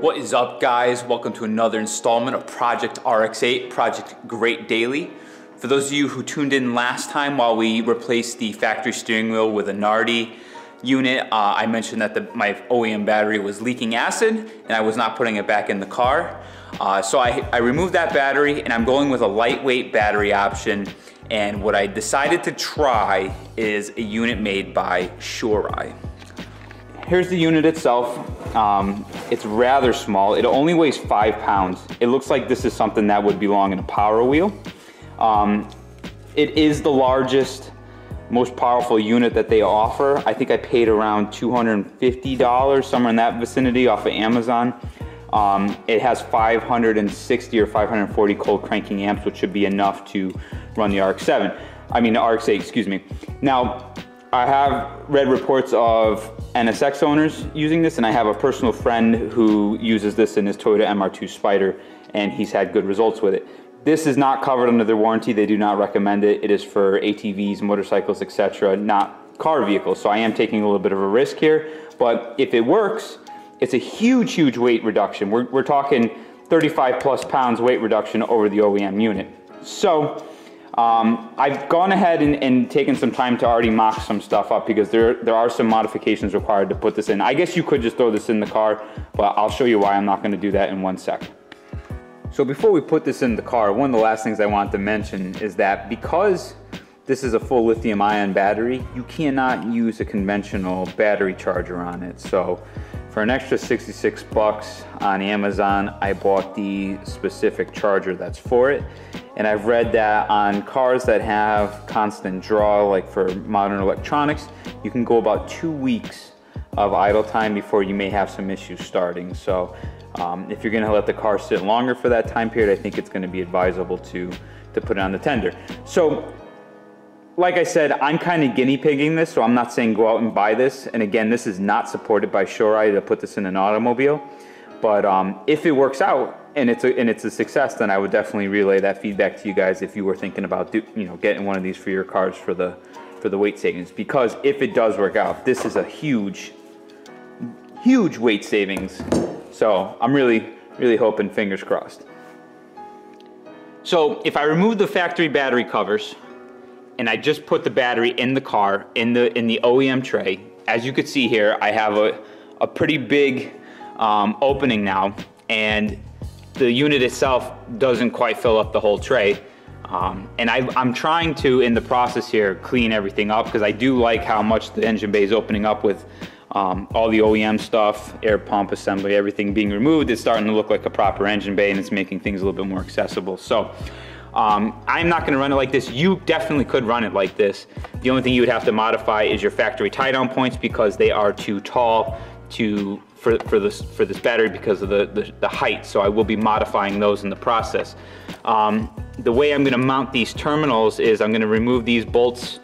What is up guys? Welcome to another installment of Project RX8, Project Great Daily. For those of you who tuned in last time while we replaced the factory steering wheel with a Nardi unit, uh, I mentioned that the, my OEM battery was leaking acid and I was not putting it back in the car. Uh, so I, I removed that battery and I'm going with a lightweight battery option and what I decided to try is a unit made by Shorai. Here's the unit itself. Um, it's rather small. It only weighs five pounds. It looks like this is something that would belong in a power wheel. Um, it is the largest, most powerful unit that they offer. I think I paid around $250, somewhere in that vicinity off of Amazon. Um, it has 560 or 540 cold cranking amps, which should be enough to run the RX-7. I mean, the RX-8, excuse me. Now, I have read reports of NSX owners using this, and I have a personal friend who uses this in his Toyota MR2 Spider, and he's had good results with it. This is not covered under their warranty. They do not recommend it. It is for ATVs, motorcycles, etc., not car vehicles. So I am taking a little bit of a risk here. But if it works, it's a huge, huge weight reduction. We're, we're talking 35 plus pounds weight reduction over the OEM unit. So um, I've gone ahead and, and, taken some time to already mock some stuff up because there, there are some modifications required to put this in. I guess you could just throw this in the car, but I'll show you why I'm not gonna do that in one sec. So before we put this in the car, one of the last things I want to mention is that because this is a full lithium ion battery, you cannot use a conventional battery charger on it. So for an extra 66 bucks on Amazon, I bought the specific charger that's for it. And I've read that on cars that have constant draw, like for modern electronics, you can go about two weeks of idle time before you may have some issues starting. So um, if you're gonna let the car sit longer for that time period, I think it's gonna be advisable to, to put it on the tender. So like I said, I'm kind of guinea pigging this, so I'm not saying go out and buy this. And again, this is not supported by Shorai to put this in an automobile. But um, if it works out and it's a and it's a success, then I would definitely relay that feedback to you guys if you were thinking about do, you know getting one of these for your cars for the for the weight savings. Because if it does work out, this is a huge, huge weight savings. So I'm really really hoping, fingers crossed. So if I remove the factory battery covers, and I just put the battery in the car in the in the OEM tray. As you can see here, I have a, a pretty big um, opening now, and the unit itself doesn't quite fill up the whole tray. Um, and I, am trying to, in the process here, clean everything up because I do like how much the engine bay is opening up with um, all the OEM stuff, air pump assembly, everything being removed. It's starting to look like a proper engine bay and it's making things a little bit more accessible. So um, I'm not gonna run it like this. You definitely could run it like this. The only thing you would have to modify is your factory tie down points because they are too tall to for, for, this, for this battery because of the, the, the height. So I will be modifying those in the process. Um, the way I'm gonna mount these terminals is I'm gonna remove these bolts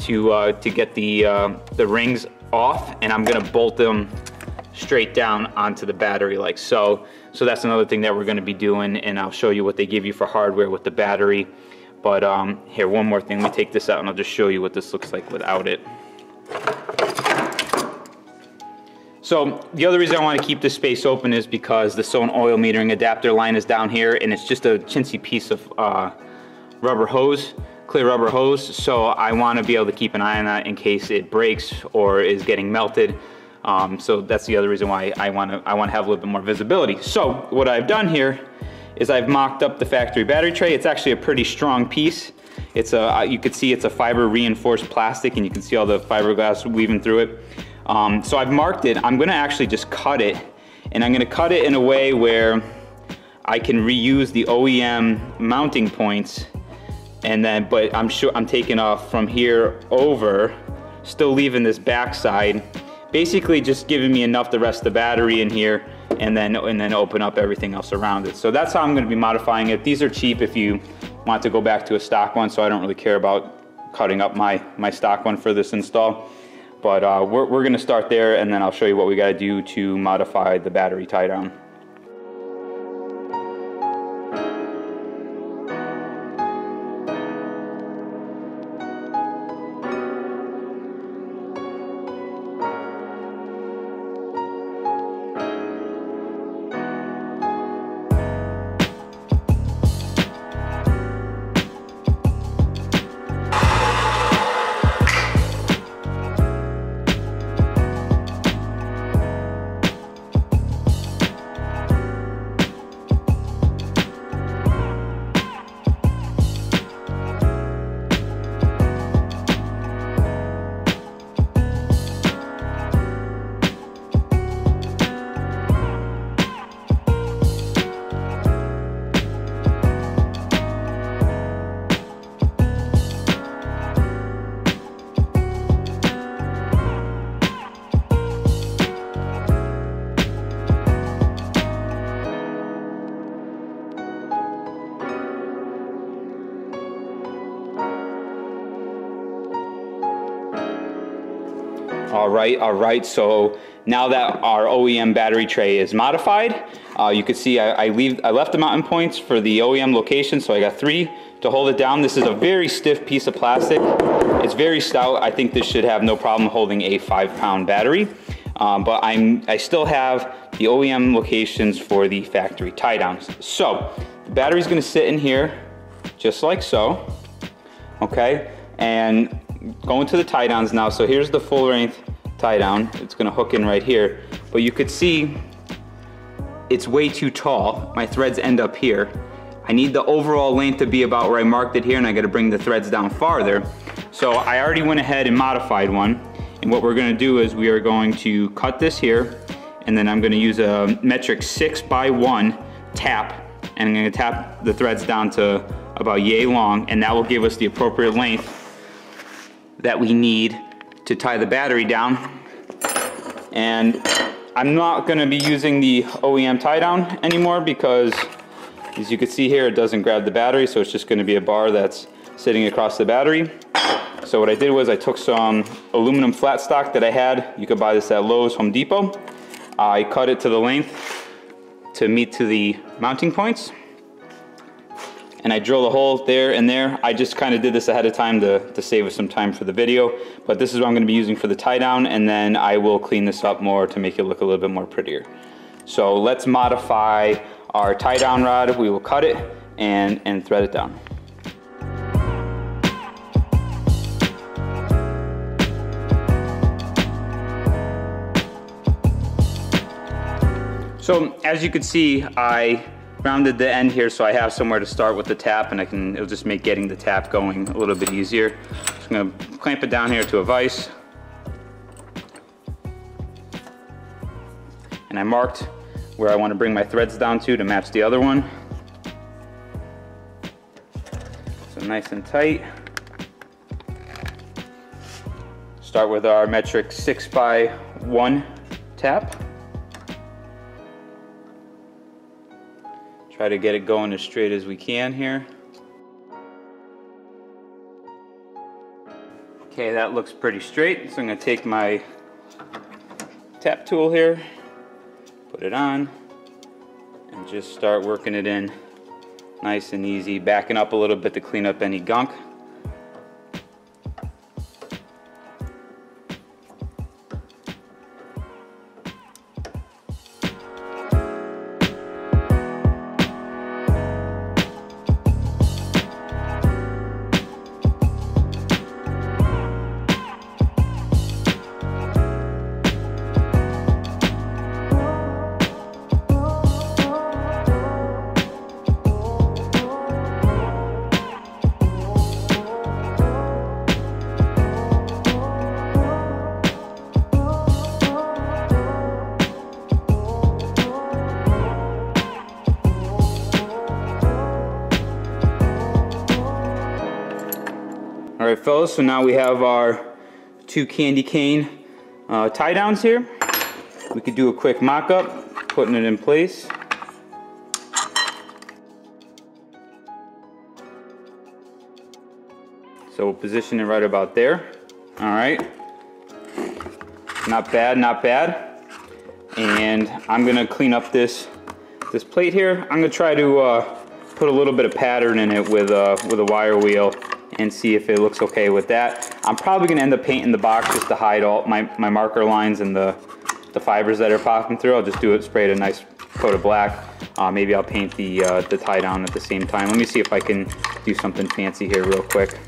to, uh, to get the, uh, the rings off and I'm gonna bolt them straight down onto the battery like so. So that's another thing that we're gonna be doing and I'll show you what they give you for hardware with the battery. But um, here, one more thing. Let me take this out and I'll just show you what this looks like without it. So the other reason I want to keep this space open is because the Sone oil metering adapter line is down here and it's just a chintzy piece of uh, rubber hose, clear rubber hose. So I want to be able to keep an eye on that in case it breaks or is getting melted. Um, so that's the other reason why I want to I want to have a little bit more visibility. So what I've done here is I've mocked up the factory battery tray. It's actually a pretty strong piece. It's a uh, you can see it's a fiber reinforced plastic, and you can see all the fiberglass weaving through it. Um, so I've marked it. I'm going to actually just cut it, and I'm going to cut it in a way where I can reuse the OEM mounting points, and then but I'm sure I'm taking off from here over, still leaving this backside basically just giving me enough to rest the battery in here and then and then open up everything else around it. So that's how I'm gonna be modifying it. These are cheap if you want to go back to a stock one, so I don't really care about cutting up my, my stock one for this install. But uh, we're, we're gonna start there and then I'll show you what we gotta do to modify the battery tie down. All right, all right, so now that our OEM battery tray is modified, uh, you can see I, I, leave, I left the mounting points for the OEM location, so I got three to hold it down. This is a very stiff piece of plastic. It's very stout. I think this should have no problem holding a five pound battery. Um, but I'm, I still have the OEM locations for the factory tie downs. So the battery's gonna sit in here just like so, okay? And going to the tie downs now. So here's the full length tie down. It's gonna hook in right here. But you could see it's way too tall. My threads end up here. I need the overall length to be about where I marked it here and I gotta bring the threads down farther. So I already went ahead and modified one. And what we're gonna do is we are going to cut this here and then I'm gonna use a metric six by one tap and I'm gonna tap the threads down to about yay long and that will give us the appropriate length that we need to tie the battery down. And I'm not gonna be using the OEM tie down anymore because as you can see here, it doesn't grab the battery, so it's just gonna be a bar that's sitting across the battery. So what I did was I took some aluminum flat stock that I had. You could buy this at Lowe's, Home Depot. I cut it to the length to meet to the mounting points and I drilled a hole there and there. I just kind of did this ahead of time to, to save us some time for the video, but this is what I'm gonna be using for the tie down and then I will clean this up more to make it look a little bit more prettier. So let's modify our tie down rod. We will cut it and, and thread it down. So as you can see, I rounded the end here so I have somewhere to start with the tap and I can, it'll just make getting the tap going a little bit easier. So I'm gonna clamp it down here to a vise. And I marked where I wanna bring my threads down to to match the other one. So nice and tight. Start with our metric six by one tap. Try to get it going as straight as we can here. Okay, that looks pretty straight. So I'm gonna take my tap tool here, put it on, and just start working it in nice and easy, backing up a little bit to clean up any gunk. Fellas, so now we have our two candy cane uh, tie downs here. We could do a quick mock-up, putting it in place. So we'll position it right about there. All right. Not bad, not bad. And I'm gonna clean up this this plate here. I'm gonna try to uh, put a little bit of pattern in it with, uh, with a wire wheel and see if it looks okay with that. I'm probably gonna end up painting the box just to hide all my, my marker lines and the, the fibers that are popping through. I'll just do it, spray it a nice coat of black. Uh, maybe I'll paint the, uh, the tie down at the same time. Let me see if I can do something fancy here real quick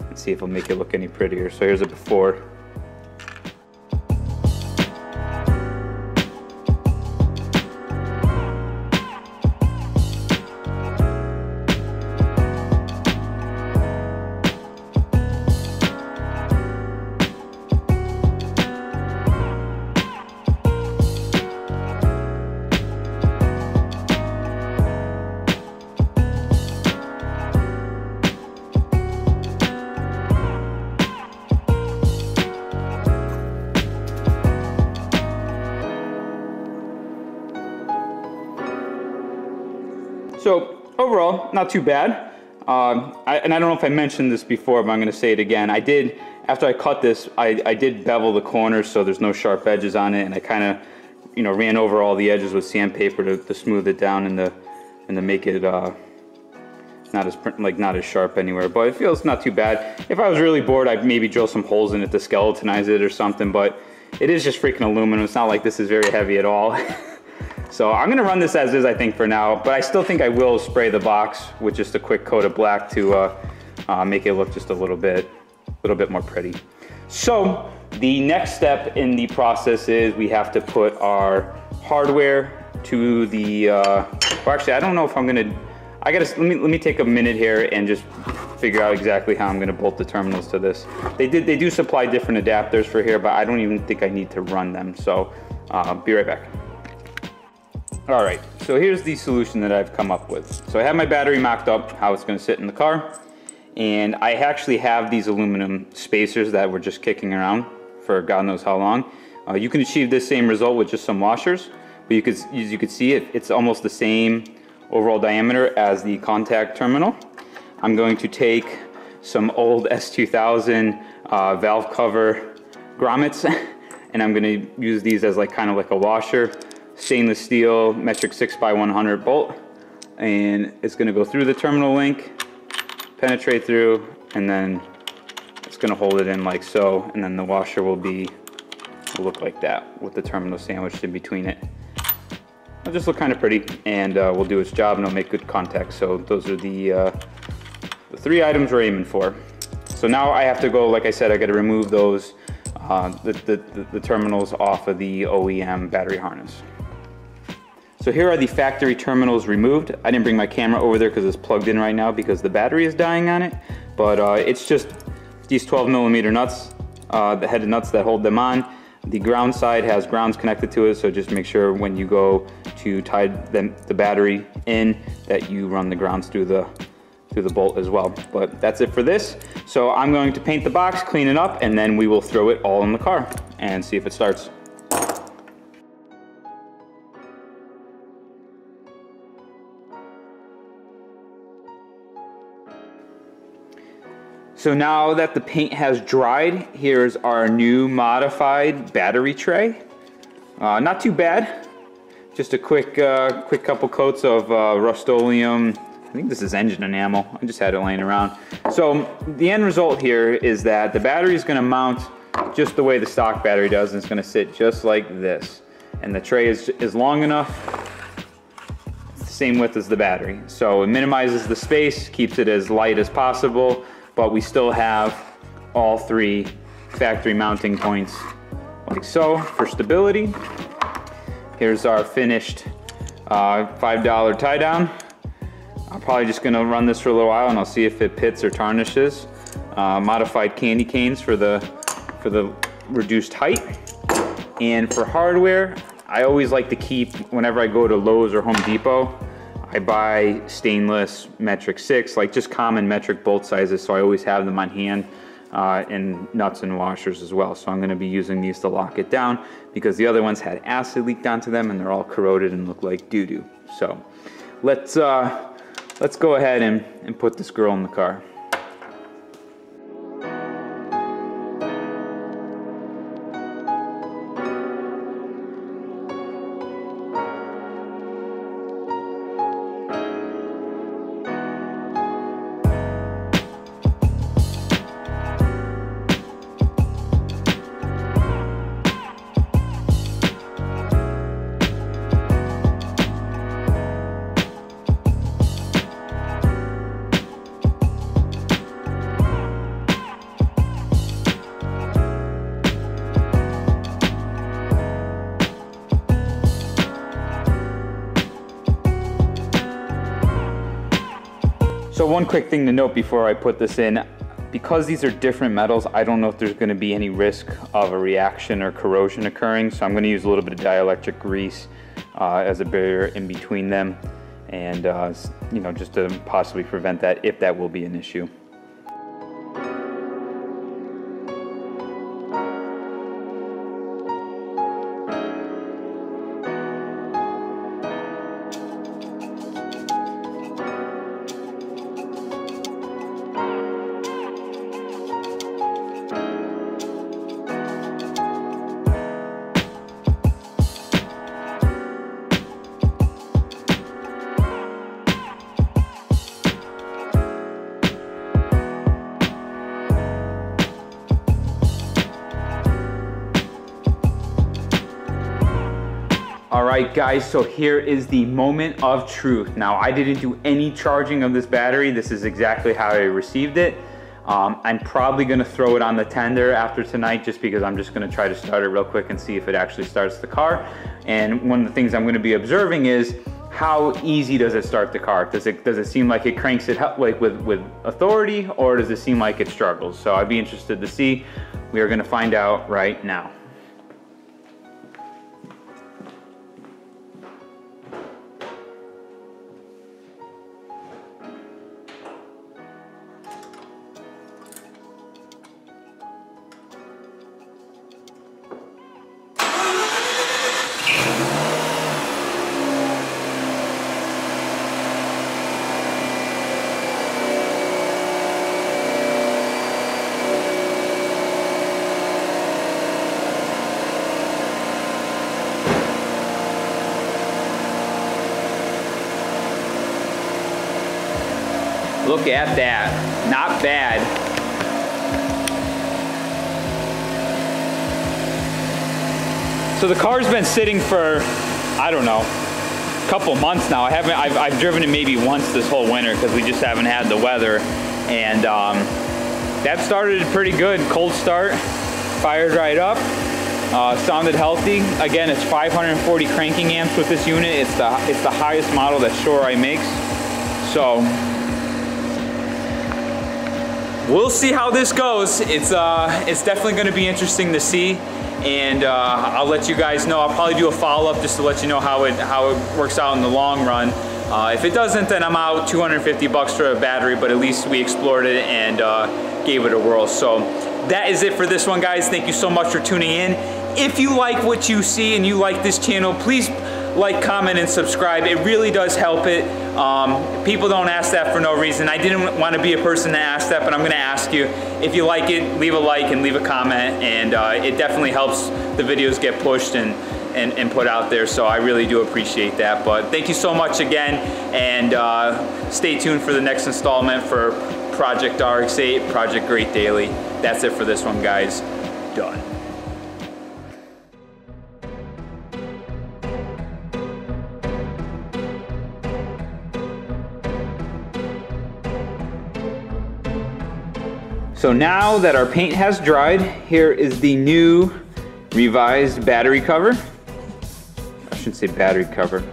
and see if it'll make it look any prettier. So here's a before. So overall, not too bad. Um, I, and I don't know if I mentioned this before, but I'm gonna say it again. I did after I cut this, I, I did bevel the corners so there's no sharp edges on it, and I kind of, you know, ran over all the edges with sandpaper to, to smooth it down and to, and to make it uh, not as like not as sharp anywhere. But it feels not too bad. If I was really bored, I'd maybe drill some holes in it to skeletonize it or something. But it is just freaking aluminum. It's not like this is very heavy at all. so I'm gonna run this as is, I think, for now. But I still think I will spray the box with just a quick coat of black to uh, uh, make it look just a little bit a little bit more pretty. So the next step in the process is we have to put our hardware to the, uh, well actually I don't know if I'm gonna, I gotta, let me, let me take a minute here and just figure out exactly how I'm gonna bolt the terminals to this. They did, they do supply different adapters for here, but I don't even think I need to run them. So uh, be right back. All right, so here's the solution that I've come up with. So I have my battery mocked up, how it's gonna sit in the car. And I actually have these aluminum spacers that were just kicking around for God knows how long. Uh, you can achieve this same result with just some washers, but you could, as you can see, it, it's almost the same overall diameter as the contact terminal. I'm going to take some old S2000 uh, valve cover grommets and I'm going to use these as like kind of like a washer. Stainless steel metric 6x100 bolt and it's going to go through the terminal link penetrate through and then it's gonna hold it in like so and then the washer will be will look like that with the terminal sandwiched in between it. It'll just look kind of pretty and uh, will do its job and it'll make good contact. So those are the, uh, the three items we're aiming for. So now I have to go, like I said, I gotta remove those, uh, the, the, the terminals off of the OEM battery harness. So here are the factory terminals removed. I didn't bring my camera over there because it's plugged in right now because the battery is dying on it. But uh, it's just these 12 millimeter nuts, uh, the headed nuts that hold them on. The ground side has grounds connected to it, so just make sure when you go to tie them, the battery in that you run the grounds through the through the bolt as well. But that's it for this. So I'm going to paint the box, clean it up, and then we will throw it all in the car and see if it starts. So now that the paint has dried, here's our new modified battery tray. Uh, not too bad. Just a quick, uh, quick couple coats of uh, Rust-Oleum. I think this is engine enamel. I just had it laying around. So the end result here is that the battery is going to mount just the way the stock battery does, and it's going to sit just like this. And the tray is, is long enough, same width as the battery. So it minimizes the space, keeps it as light as possible, but we still have all three factory mounting points like so for stability. Here's our finished uh, $5 tie down. I'm probably just gonna run this for a little while and I'll see if it pits or tarnishes. Uh, modified candy canes for the, for the reduced height. And for hardware, I always like to keep, whenever I go to Lowe's or Home Depot, I buy stainless metric six, like just common metric bolt sizes, so I always have them on hand uh, and nuts and washers as well. So I'm gonna be using these to lock it down because the other ones had acid leaked onto them and they're all corroded and look like doo-doo. So let's, uh, let's go ahead and, and put this girl in the car. One quick thing to note before I put this in, because these are different metals, I don't know if there's gonna be any risk of a reaction or corrosion occurring. So I'm gonna use a little bit of dielectric grease uh, as a barrier in between them and uh, you know just to possibly prevent that if that will be an issue. Right, guys, so here is the moment of truth. Now, I didn't do any charging of this battery. This is exactly how I received it. Um, I'm probably gonna throw it on the tender after tonight just because I'm just gonna try to start it real quick and see if it actually starts the car. And one of the things I'm gonna be observing is how easy does it start the car? Does it does it seem like it cranks it like with, with authority or does it seem like it struggles? So I'd be interested to see. We are gonna find out right now. Look at that, not bad. So the car's been sitting for, I don't know, a couple months now. I haven't, I've, I've driven it maybe once this whole winter because we just haven't had the weather. And um, that started pretty good, cold start, fired right up. Uh, sounded healthy. Again, it's 540 cranking amps with this unit. It's the it's the highest model that Shorai makes. So we'll see how this goes. It's, uh, it's definitely gonna be interesting to see and uh, I'll let you guys know. I'll probably do a follow-up just to let you know how it, how it works out in the long run. Uh, if it doesn't, then I'm out 250 bucks for a battery, but at least we explored it and uh, gave it a whirl. So that is it for this one, guys. Thank you so much for tuning in. If you like what you see and you like this channel, please like, comment, and subscribe. It really does help it. Um, people don't ask that for no reason. I didn't want to be a person to ask that, but I'm going to ask you. If you like it, leave a like and leave a comment, and uh, it definitely helps the videos get pushed and, and, and, put out there, so I really do appreciate that. But thank you so much again, and uh, stay tuned for the next installment for Project RX-8, Project Great Daily. That's it for this one, guys. Done. So now that our paint has dried, here is the new revised battery cover. I shouldn't say battery cover,